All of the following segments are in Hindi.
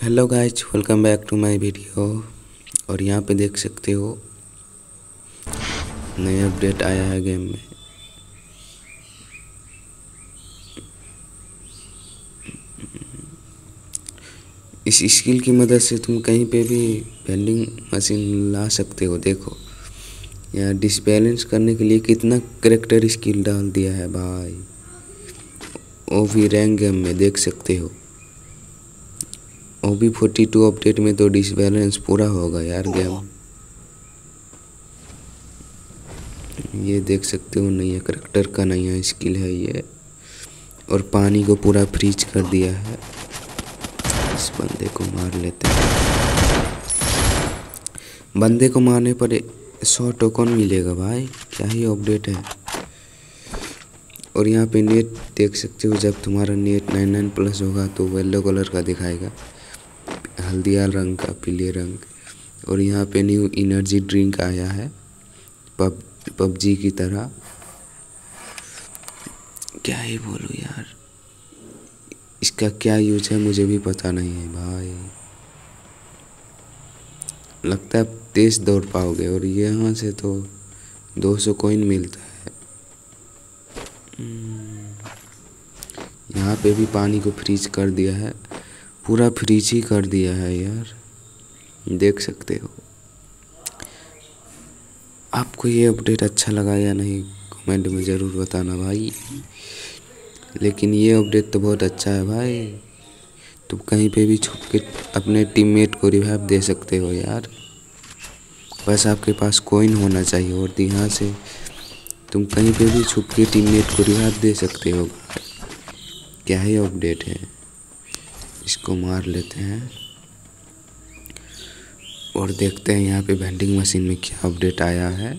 Hello guys welcome back to my video और यहाँ पे देख सकते हो, नया अपडेट आया है गेम में। इस स्किल की मदद से तुम कहीं पे भी वेंडिंग मशीन ला सकते हो, देखो। यहाँ डिसबैलेंस करने के लिए कितना करेक्टर स्किल डाल दिया है भाई। वो भी रैंक गेम में देख सकते हो। O B forty two update में तो डिसबैलेंस पूरा होगा यार गेम ये देख सकते हो, नया करेक्टर का नया स्किल है ये। और पानी को पूरा फ्रीज कर दिया है। इस बंदे को मार लेते हैं। बंदे को मारने पर सौ टोकन मिलेगा भाई, क्या ही अपडेट है। और यहाँ पे नेट देख सकते हो, जब तुम्हारा नेट नाइन नाइन प्लस होगा तो येलो कलर का दिखाएगा। हल्दिया रंग का पीले रंग। और यहाँ पे न्यू एनर्जी ड्रिंक आया है पब पबजी की तरह। क्या ही बोलूँ यार। इसका क्या यूज़ है मुझे भी पता नहीं है भाई। लगता है तेज दौड़ पाओगे और यहाँ से तो 200 कॉइन मिलता है। हम्म, यहाँ पे भी पानी को फ्रीज कर दिया है। पूरा फ्रीज ही कर दिया है यार। देख सकते हो। आपको ये अपडेट अच्छा लगा या नहीं कमेंट में ज़रूर बताना भाई। लेकिन ये अपडेट तो बहुत अच्छा है भाई। तुम कहीं पे भी छुप के अपने टीममेट को रिवाइव दे सकते हो यार। बस आपके पास कोइन होना चाहिए और यहाँ से तुम कहीं पे भी छुप के टीममेट को रिवाइव दे सकते हो। क्या ही अपडेट है। इसको मार लेते हैं। और देखते हैं यहाँ पे वेंडिंग मशीन में क्या अपडेट आया है।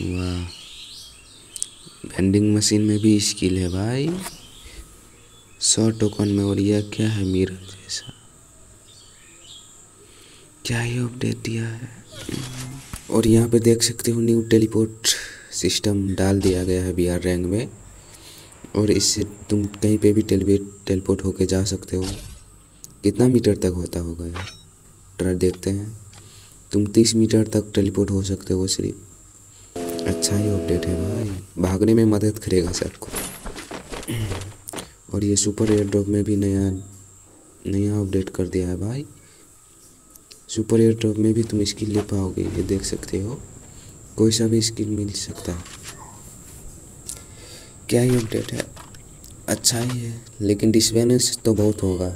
वाह। वेंडिंग मशीन में भी स्किल है भाई। सौ टोकन में और यह क्या है मिरर जैसा। क्या ही अपडेट दिया है? और यहाँ पे देख सकते हो न्यू टेलीपोर्ट सिस्टम डाल दिया गया है बी आर रैंक में। और इससे तुम कहीं पे भी टेलीपोर्ट टेलीपोर्ट होके जा सकते हो। कितना मीटर तक होता होगा यार ट्राई देखते हैं। तुम तीस मीटर तक टेलीपोर्ट हो सकते हो सिर्फ़ अच्छा ही अपडेट है भाई। भागने में मदद करेगा सबको। और ये सुपर एयर ड्रॉप में भी नया नया अपडेट कर दिया है भाई। सुपर एयर ड्रॉप में भी तुम स्किल ले पाओगे, ये देख सकते हो। कोई सा भी स्किल मिल सकता है। क्या ही अपडेट है? अच्छा ही है, लेकिन डिसबैलेंस तो बहुत होगा।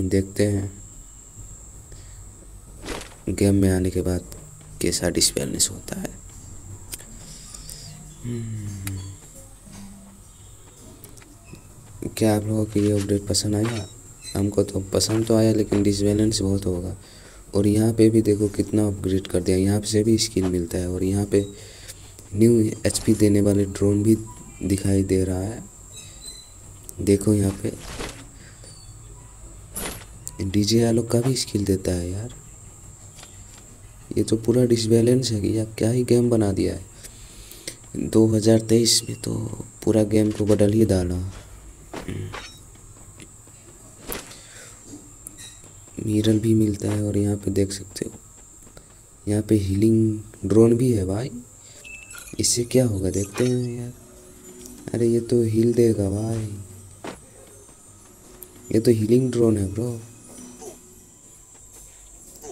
देखते हैं। गेम में आने के बाद कैसा डिसबैलेंस होता है। क्या आप लोगों को ये अपडेट पसंद आया? हमको तो पसंद तो आया, लेकिन डिसबैलेंस बहुत होगा। और यहाँ पे भी देखो कितना अपग्रेड कर दिया। यहाँ से भी स्किन मिलता है और यहाँ पे न्यू एचपी देने वाले ड्रोन भी दिखाई दे रहा है। देखो यहाँ पे। डीजे आलोक का भी स्किल देता है यार। ये तो पूरा डिसबैलेंस है कि यार क्या ही गेम बना दिया है। 2023 में तो पूरा गेम को बदल ही डाला। मिरर भी मिलता है और यहाँ पे देख सकते हो। यहाँ पे हीलिंग ड्रोन भी है भाई। इससे क्या होगा देखते हैं यार। अरे ये तो हील देगा भाई। ये तो हीलिंग ड्रोन है ब्रो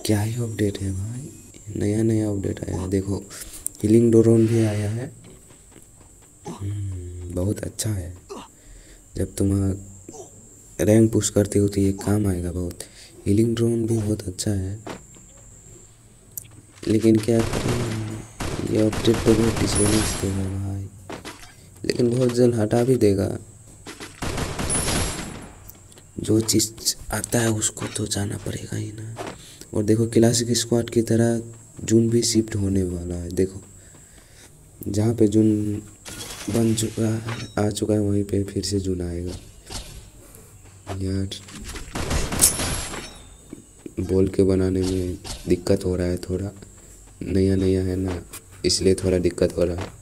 क्या ही अपडेट है भाई? नया नया अपडेट आया है। देखो हीलिंग ड्रोन भी आया है। हम्म, बहुत अच्छा है। जब तुम रैंक पुश करते हो तो ये काम आएगा बहुत। हीलिंग ड्रोन भी बहुत अच्छा है। लेकिन क्या ये अपडेट तो बहुत डिसबैलेंस देगा भाई। लेकिन बहुत जल्द हटा भी देगा। जो चीज़ आता है उसको तो जाना पड़ेगा ही ना। और देखो क्लासिक स्क्वाड की तरह जून भी शिफ्ट होने वाला है, देखो। जहाँ पे जून बन चुका है, आ चुका है, वहीं पे फिर से जून आएगा। यार, बोल के बनाने में दिक्कत हो रहा है थोड़ा। नया नया है ना, इसलिए थोड़ा दिक्कत हो रहा है।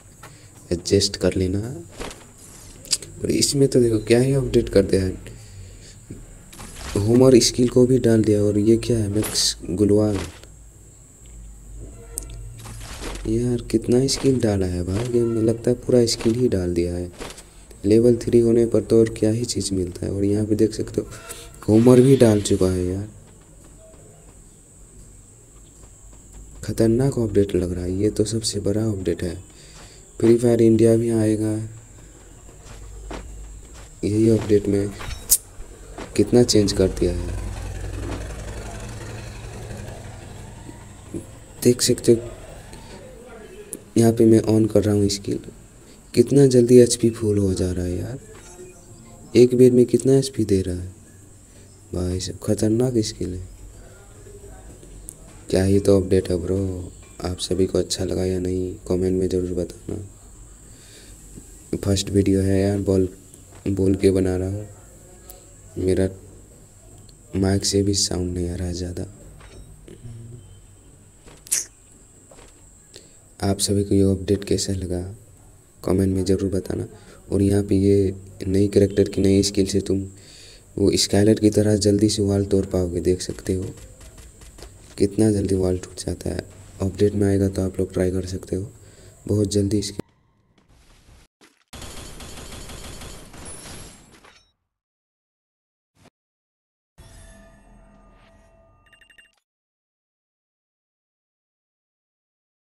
एडजस्ट कर लेना। और इसमें तो देखो क्या ही अपडेट कर दिया है। होमर स्किल को भी डाल दिया और ये क्या है मैक्स गुलवाल यार कितना स्किल डाला है भाई गेम में लगता है पूरा स्किल ही डाल दिया है। लेवल थ्री होने पर तो और क्या ही चीज़ मिलता है, और यहाँ पे देख सकते हो होमर भी डाल चुका है यार। खतरनाक अपडेट लग रहा है, ये तो सबसे बड़ा अपडेट है। फ्री फायर इंडिया भी आएगा। यही अपडेट में कितना चेंज कर दिया है। देख सकते हो, यहाँ पे मैं ऑन कर रहा हूँ स्किल कितना जल्दी एचपी फुल हो जा रहा है यार। एक बेर में कितना एचपी दे रहा है? भाई सब खतरनाक स्किल है क्या ही तो अपडेट है ब्रो आप सभी को अच्छा लगा या नहीं कमेंट में ज़रूर बताना। फ़र्स्ट वीडियो है यार बोल बोल के बना रहा हूँ? मेरा माइक से भी साउंड नहीं आ रहा है ज़्यादा। आप सभी को ये अपडेट कैसा लगा? कमेंट में ज़रूर बताना। और यहाँ पे ये नई करेक्टर की नई स्किल से तुम वो स्काइलर की तरह जल्दी से वाल तोड़ पाओगे, देख सकते हो। कितना जल्दी वाल टूट जाता है। अपडेट में आएगा तो आप लोग ट्राई कर सकते हो। बहुत जल्दी इसकी